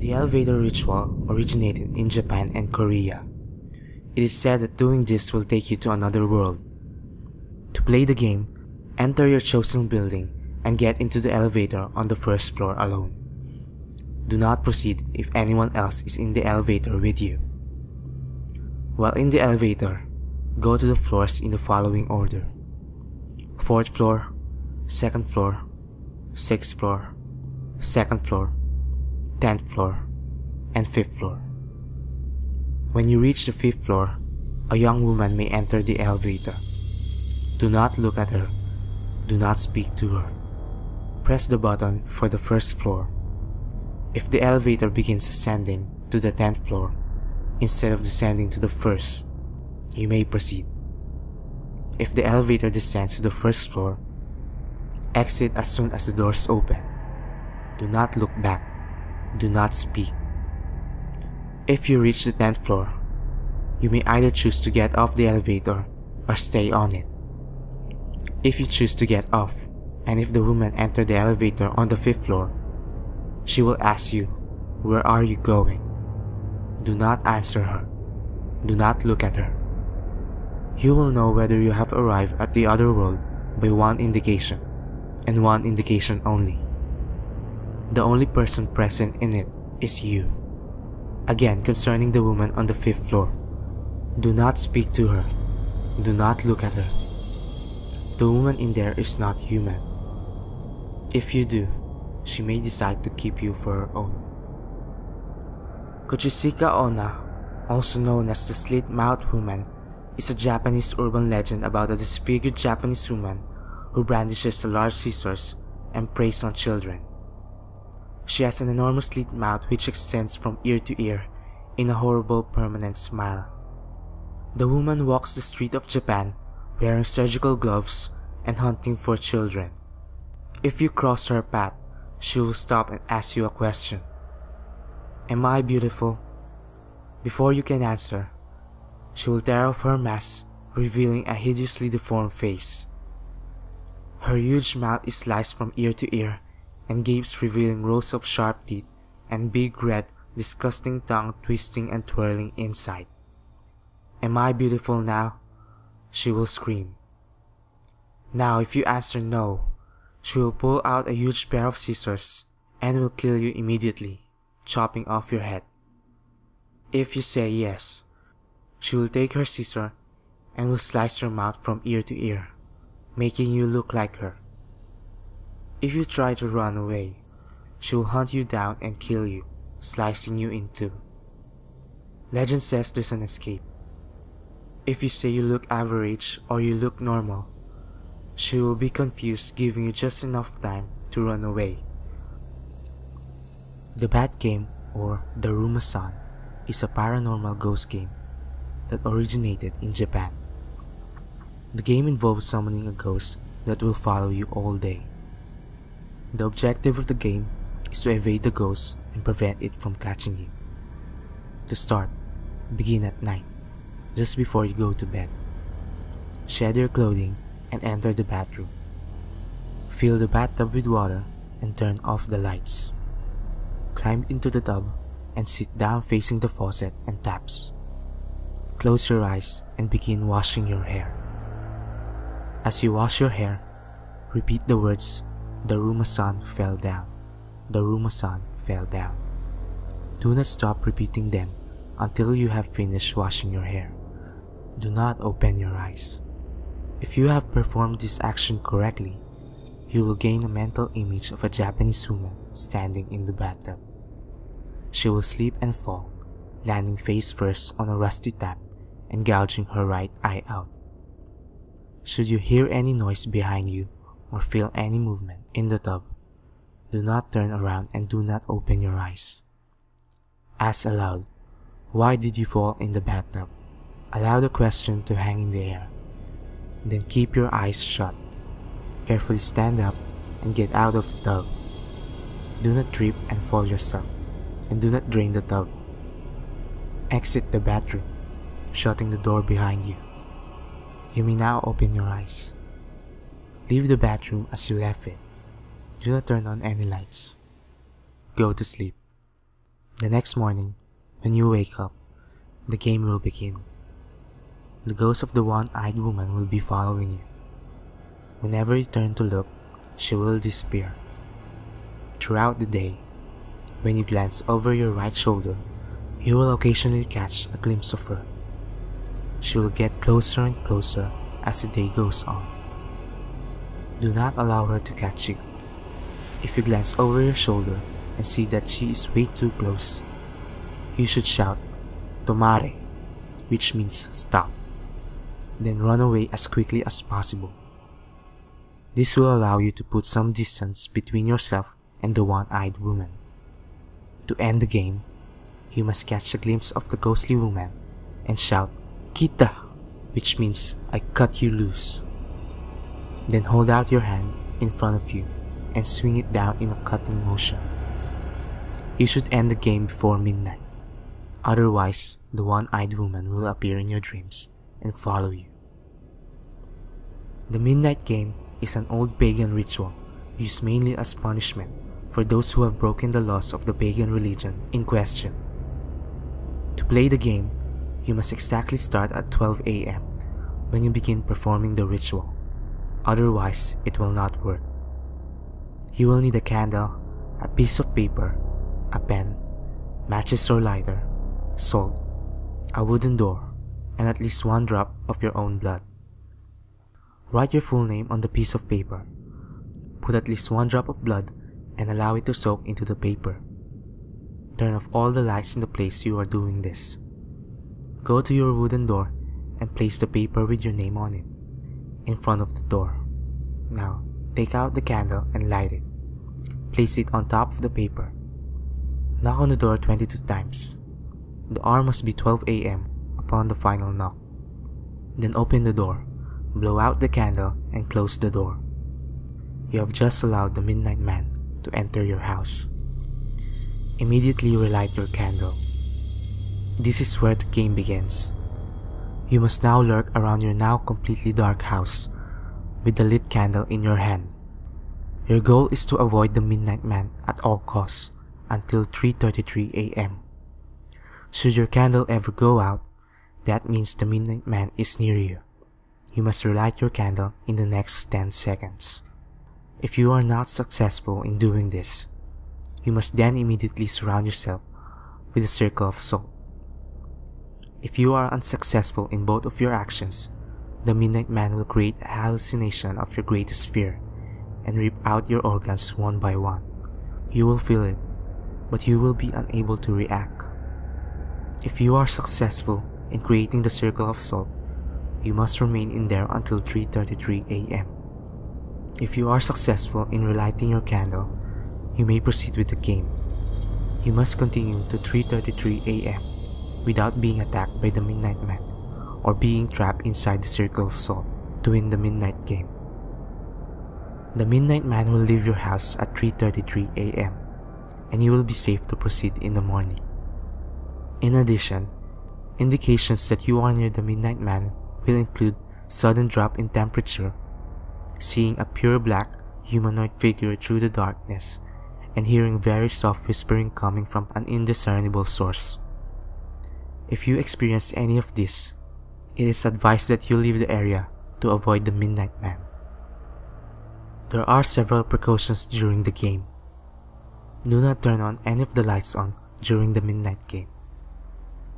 The elevator ritual originated in Japan and Korea. It is said that doing this will take you to another world. To play the game, enter your chosen building and get into the elevator on the first floor alone. Do not proceed if anyone else is in the elevator with you. While in the elevator, go to the floors in the following order 4th floor, 2nd floor, 6th floor, 2nd floor, 10th floor, and 5th floor. When you reach the 5th floor, a young woman may enter the elevator. Do not look at her. Do not speak to her. Press the button for the first floor. If the elevator begins ascending to the 10th floor, instead of descending to the first, you may proceed. If the elevator descends to the first floor, exit as soon as the doors open. Do not look back. Do not speak. If you reach the 10th floor, you may either choose to get off the elevator or stay on it. If you choose to get off, and if the woman entered the elevator on the 5th floor, she will ask you, Where are you going? Do not answer her. Do not look at her. You will know whether you have arrived at the other world by one indication, and one indication only. The only person present in it is you. Again, concerning the woman on the fifth floor. Do not speak to her. Do not look at her. The woman in there is not human. If you do, she may decide to keep you for her own. Kuchisake Onna, also known as the Slit-Mouthed Woman, is a Japanese urban legend about a disfigured Japanese woman who brandishes a large scissors and preys on children. She has an enormous slit mouth which extends from ear to ear in a horrible permanent smile. The woman walks the street of Japan wearing surgical gloves and hunting for children. If you cross her path, she will stop and ask you a question. Am I beautiful? Before you can answer, she will tear off her mask, revealing a hideously deformed face. Her huge mouth is sliced from ear to ear and gapes revealing rows of sharp teeth and big red, disgusting tongue twisting and twirling inside. Am I beautiful now? She will scream. Now if you answer no, she will pull out a huge pair of scissors and will kill you immediately chopping off your head. If you say yes, she will take her scissor and will slice your mouth from ear to ear, making you look like her. If you try to run away, she will hunt you down and kill you, slicing you in two. Legend says there's an escape. If you say you look average or you look normal, she will be confused giving you just enough time to run away. The Bat Game, or Daruma-san, is a paranormal ghost game that originated in Japan. The game involves summoning a ghost that will follow you all day. The objective of the game is to evade the ghost and prevent it from catching you. To start, begin at night, just before you go to bed. Shed your clothing and enter the bathroom. Fill the bathtub with water and turn off the lights climb into the tub and sit down facing the faucet and taps. Close your eyes and begin washing your hair. As you wash your hair, repeat the words, Daruma-san fell down. Daruma-san fell down. Do not stop repeating them until you have finished washing your hair. Do not open your eyes. If you have performed this action correctly, you will gain a mental image of a Japanese woman standing in the bathtub. She will slip and fall, landing face first on a rusty tap and gouging her right eye out. Should you hear any noise behind you or feel any movement in the tub, do not turn around and do not open your eyes. Ask aloud, why did you fall in the bathtub? Allow the question to hang in the air. Then keep your eyes shut. Carefully stand up and get out of the tub. Do not trip and fall yourself and do not drain the tub. Exit the bathroom, shutting the door behind you. You may now open your eyes. Leave the bathroom as you left it. Do not turn on any lights. Go to sleep. The next morning, when you wake up, the game will begin. The ghost of the one-eyed woman will be following you. Whenever you turn to look, she will disappear. Throughout the day, when you glance over your right shoulder, you will occasionally catch a glimpse of her. She will get closer and closer as the day goes on. Do not allow her to catch you. If you glance over your shoulder and see that she is way too close, you should shout, Tomare, which means stop. Then run away as quickly as possible. This will allow you to put some distance between yourself and the one-eyed woman. To end the game, you must catch a glimpse of the ghostly woman and shout, Kita, which means I cut you loose. Then hold out your hand in front of you and swing it down in a cutting motion. You should end the game before midnight. Otherwise, the one-eyed woman will appear in your dreams and follow you. The midnight game is an old pagan ritual used mainly as punishment for those who have broken the laws of the pagan religion in question. To play the game, you must exactly start at 12 am when you begin performing the ritual. Otherwise, it will not work. You will need a candle, a piece of paper, a pen, matches or lighter, salt, a wooden door, and at least one drop of your own blood. Write your full name on the piece of paper. Put at least one drop of blood and allow it to soak into the paper. Turn off all the lights in the place you are doing this. Go to your wooden door and place the paper with your name on it in front of the door. Now, take out the candle and light it. Place it on top of the paper. Knock on the door 22 times. The hour must be 12 a.m. upon the final knock. Then open the door, blow out the candle, and close the door. You have just allowed the midnight man to enter your house. Immediately relight your candle. This is where the game begins. You must now lurk around your now completely dark house with the lit candle in your hand. Your goal is to avoid the midnight man at all costs until 3.33 am. Should your candle ever go out, that means the midnight man is near you. You must relight your candle in the next 10 seconds. If you are not successful in doing this, you must then immediately surround yourself with a circle of salt. If you are unsuccessful in both of your actions, the Midnight Man will create a hallucination of your greatest fear and rip out your organs one by one. You will feel it, but you will be unable to react. If you are successful in creating the circle of salt, you must remain in there until 3.33 am. If you are successful in relighting your candle, you may proceed with the game. You must continue to 3.33 am without being attacked by the Midnight Man or being trapped inside the circle of salt to win the midnight game. The Midnight Man will leave your house at 3.33 am and you will be safe to proceed in the morning. In addition, indications that you are near the Midnight Man will include sudden drop in temperature, seeing a pure black humanoid figure through the darkness, and hearing very soft whispering coming from an indiscernible source. If you experience any of this, it is advised that you leave the area to avoid the Midnight Man. There are several precautions during the game. Do not turn on any of the lights on during the midnight game.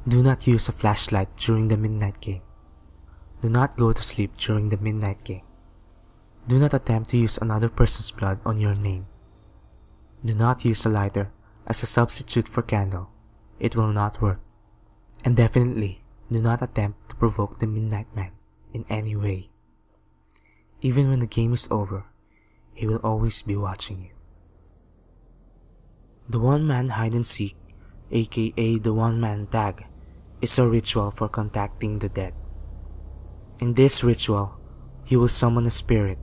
Do not use a flashlight during the midnight game. Do not go to sleep during the midnight game. Do not attempt to use another person's blood on your name. Do not use a lighter as a substitute for candle. It will not work. And definitely, do not attempt to provoke the Midnight Man in any way. Even when the game is over, he will always be watching you. The one man hide and seek, aka the one man tag, is a ritual for contacting the dead. In this ritual, you will summon a spirit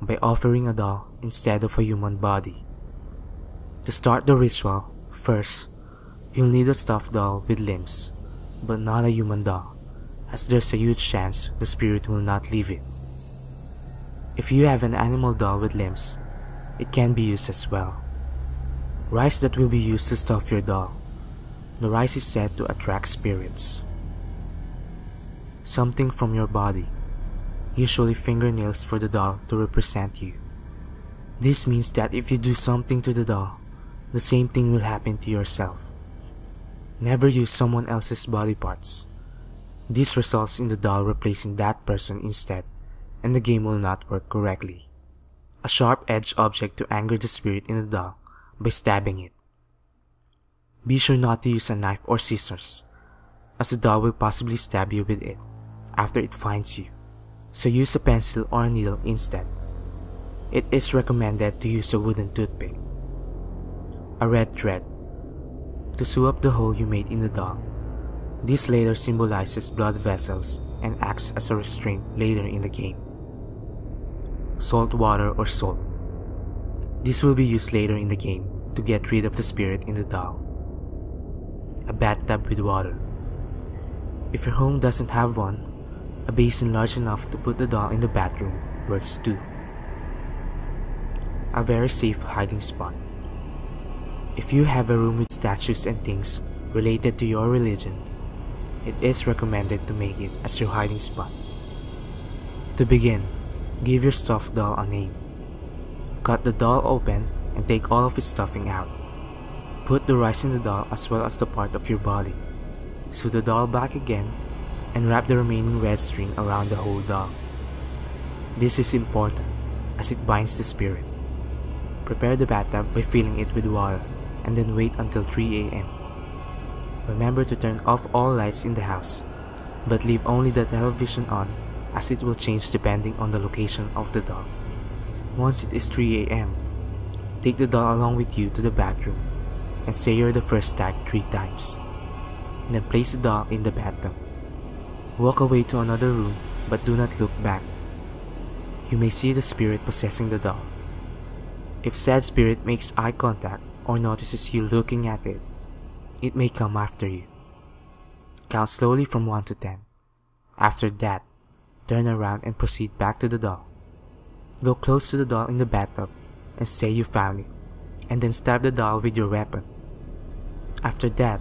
by offering a doll instead of a human body. To start the ritual, first, you'll need a stuffed doll with limbs, but not a human doll, as there's a huge chance the spirit will not leave it. If you have an animal doll with limbs, it can be used as well. Rice that will be used to stuff your doll The rice is said to attract spirits. Something from your body, usually fingernails for the doll to represent you. This means that if you do something to the doll, the same thing will happen to yourself. Never use someone else's body parts. This results in the doll replacing that person instead, and the game will not work correctly. A sharp edged object to anger the spirit in the doll by stabbing it. Be sure not to use a knife or scissors, as the doll will possibly stab you with it after it finds you, so use a pencil or a needle instead. It is recommended to use a wooden toothpick. A red thread to sew up the hole you made in the doll. This later symbolizes blood vessels and acts as a restraint later in the game. Salt water or salt. This will be used later in the game to get rid of the spirit in the doll a bathtub with water. If your home doesn't have one, a basin large enough to put the doll in the bathroom works too. A very safe hiding spot. If you have a room with statues and things related to your religion, it is recommended to make it as your hiding spot. To begin, give your stuffed doll a name. Cut the doll open and take all of its stuffing out. Put the rice in the doll as well as the part of your body. Sew the doll back again and wrap the remaining red string around the whole doll. This is important as it binds the spirit. Prepare the bathtub by filling it with water and then wait until 3 a.m. Remember to turn off all lights in the house, but leave only the television on as it will change depending on the location of the doll. Once it is 3 a.m., take the doll along with you to the bathroom and say you're the first tag three times. Then place the doll in the bathtub. Walk away to another room but do not look back. You may see the spirit possessing the doll. If said spirit makes eye contact or notices you looking at it, it may come after you. Count slowly from 1 to 10. After that, turn around and proceed back to the doll. Go close to the doll in the bathtub and say you found it, and then stab the doll with your weapon. After that,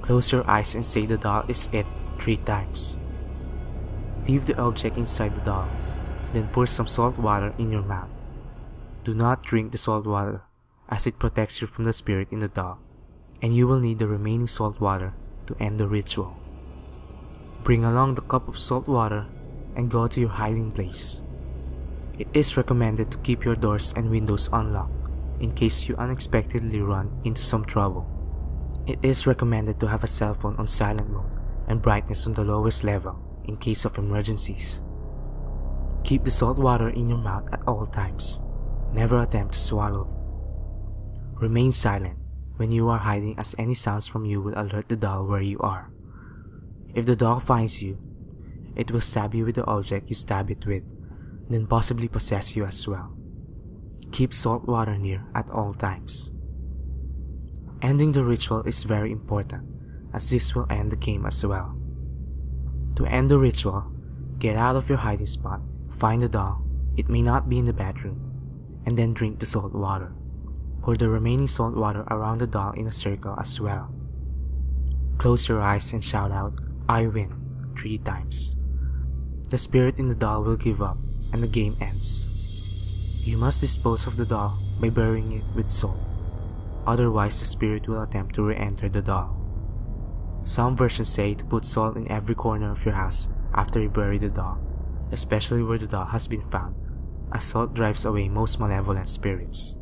close your eyes and say the doll is it three times. Leave the object inside the doll, then pour some salt water in your mouth. Do not drink the salt water, as it protects you from the spirit in the doll, and you will need the remaining salt water to end the ritual. Bring along the cup of salt water and go to your hiding place. It is recommended to keep your doors and windows unlocked in case you unexpectedly run into some trouble. It is recommended to have a cell phone on silent mode and brightness on the lowest level in case of emergencies. Keep the salt water in your mouth at all times. Never attempt to swallow. Remain silent when you are hiding as any sounds from you will alert the doll where you are. If the dog finds you, it will stab you with the object you stab it with, then possibly possess you as well. Keep salt water near at all times. Ending the ritual is very important, as this will end the game as well. To end the ritual, get out of your hiding spot, find the doll, it may not be in the bedroom, and then drink the salt water. Pour the remaining salt water around the doll in a circle as well. Close your eyes and shout out, I win, three times. The spirit in the doll will give up, and the game ends. You must dispose of the doll by burying it with salt. Otherwise, the spirit will attempt to re-enter the doll. Some versions say to put salt in every corner of your house after you bury the doll, especially where the doll has been found, as salt drives away most malevolent spirits.